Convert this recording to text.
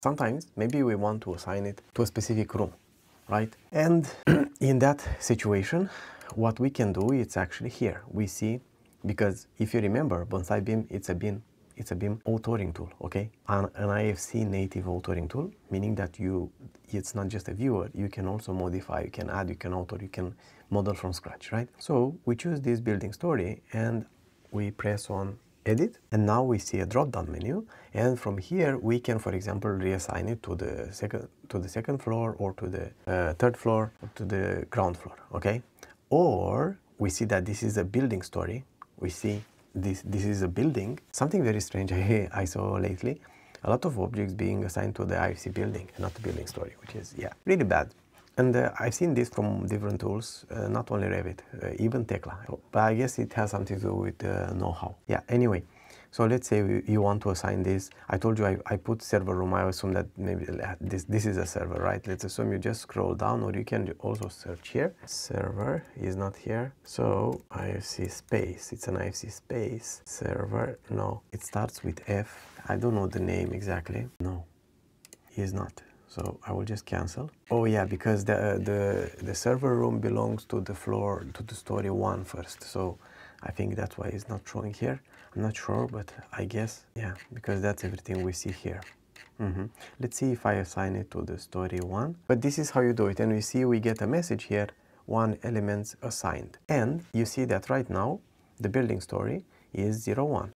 Sometimes maybe we want to assign it to a specific room, right? And in that situation, what we can do, it's actually here. We see, because if you remember, Bonsai BIM, it's a BIM it's a BIM authoring tool, okay? An, an IFC native authoring tool, meaning that you, it's not just a viewer, you can also modify, you can add, you can author, you can model from scratch, right? So we choose this building story and we press on edit and now we see a drop down menu and from here we can for example reassign it to the second to the second floor or to the uh, third floor or to the ground floor okay or we see that this is a building story we see this, this is a building. Something very strange I, I saw lately. A lot of objects being assigned to the IFC building not the building story, which is, yeah, really bad. And uh, I've seen this from different tools, uh, not only Revit, uh, even Tekla. But I guess it has something to do with uh, know-how. Yeah, anyway. So let's say you want to assign this. I told you I, I put server room. I assume that maybe this, this is a server, right? Let's assume you just scroll down or you can also search here. Server is not here. So IFC space, it's an IFC space. Server, no, it starts with F. I don't know the name exactly. No, is not. So I will just cancel. Oh yeah, because the, the, the server room belongs to the floor, to the story one first. So I think that's why it's not showing here. I'm not sure, but I guess, yeah, because that's everything we see here. Mm -hmm. Let's see if I assign it to the story one. But this is how you do it. And we see we get a message here, one elements assigned. And you see that right now, the building story is 01.